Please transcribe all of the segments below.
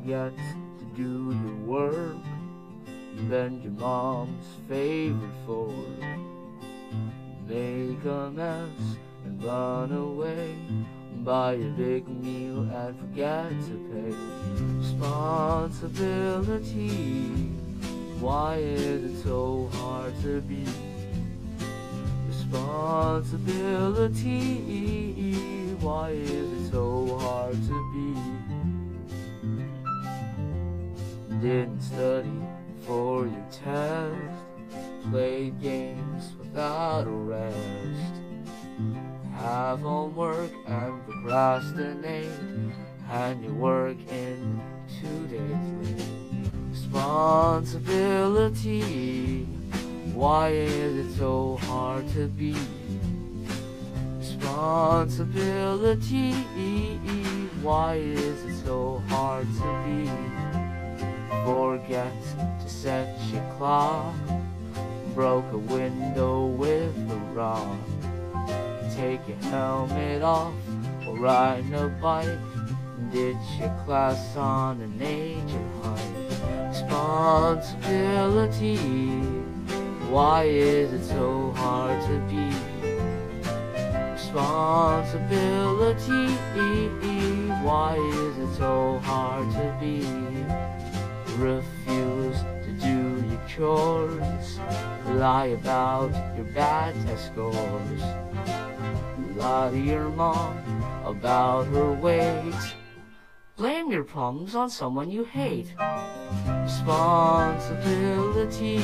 forget to do your work. You bend your mom's favorite Ford. Make a mess and run away. Buy a big meal and forget to pay. Responsibility. Why is it so hard to be? Responsibility. Why is it Didn't study for your test. Played games without a rest. Have homework and procrastinate. and you work in two days late. Responsibility. Why is it so hard to be? Responsibility. Why is it so hard to be? Forget to set your clock. Broke a window with a rock. Take your helmet off or ride a bike. Ditch your class on a nature hike. Responsibility. Why is it so hard to be? Responsibility. Refuse to do your chores. Lie about your bad test scores. Lie to your mom about her weight. Blame your problems on someone you hate. Responsibility.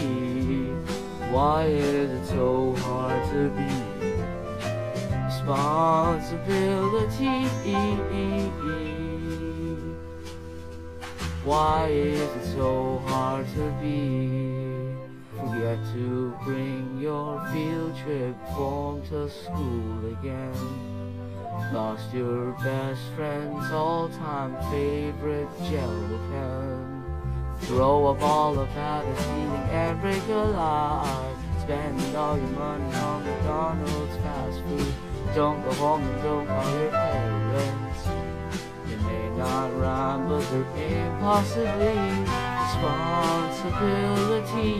Why is it so hard to be? Responsibility. Why is it so hard to be? Forget to bring your field trip form to school again. Lost your best friend's all-time favorite gel pen. Throw a ball of at a ceiling and break a lie. Spend all your money on McDonald's fast food. Don't go home and don't call your parents. Not rhyme, but they're impossibly responsibility.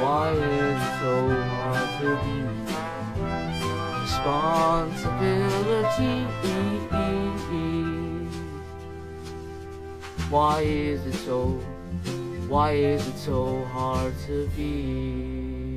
Why is it so hard to be? Responsibility. Why is it so? Why is it so hard to be?